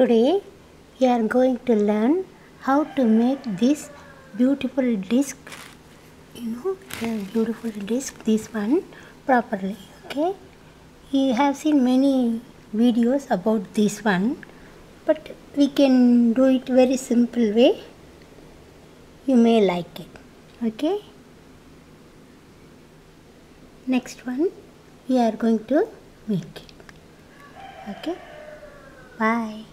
Today we are going to learn how to make this beautiful disc you know the beautiful disc this one properly okay? You have seen many videos about this one but we can do it very simple way. You may like it okay? Next one we are going to make it okay? Bye.